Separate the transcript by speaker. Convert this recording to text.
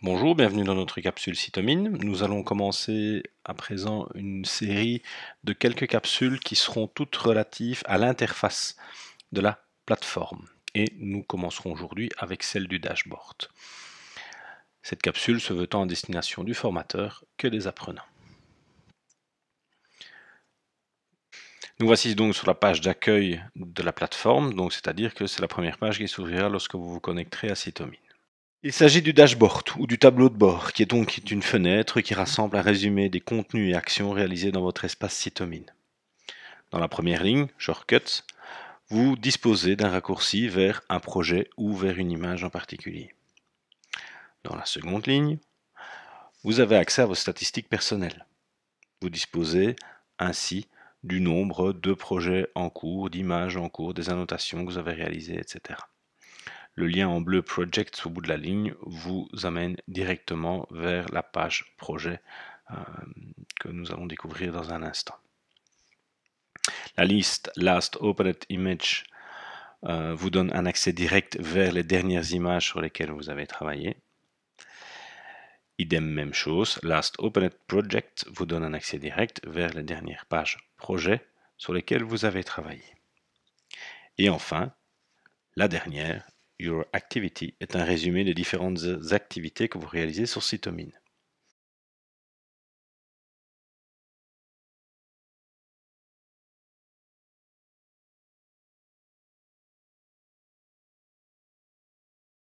Speaker 1: Bonjour, bienvenue dans notre capsule Cytomine. Nous allons commencer à présent une série de quelques capsules qui seront toutes relatives à l'interface de la plateforme. Et nous commencerons aujourd'hui avec celle du dashboard. Cette capsule se veut tant en destination du formateur que des apprenants. Nous voici donc sur la page d'accueil de la plateforme, donc c'est-à-dire que c'est la première page qui s'ouvrira lorsque vous vous connecterez à Cytomine. Il s'agit du dashboard ou du tableau de bord, qui est donc une fenêtre qui rassemble un résumé des contenus et actions réalisés dans votre espace Cytomine. Dans la première ligne, Shortcuts, vous disposez d'un raccourci vers un projet ou vers une image en particulier. Dans la seconde ligne, vous avez accès à vos statistiques personnelles. Vous disposez ainsi du nombre de projets en cours, d'images en cours, des annotations que vous avez réalisées, etc. Le lien en bleu Project au bout de la ligne vous amène directement vers la page projet euh, que nous allons découvrir dans un instant. La liste Last Opened Image euh, vous donne un accès direct vers les dernières images sur lesquelles vous avez travaillé. Idem même chose, Last Opened Project vous donne un accès direct vers les dernières pages projet sur lesquelles vous avez travaillé. Et enfin, la dernière, Your Activity est un résumé des différentes activités que vous réalisez sur Cytomine.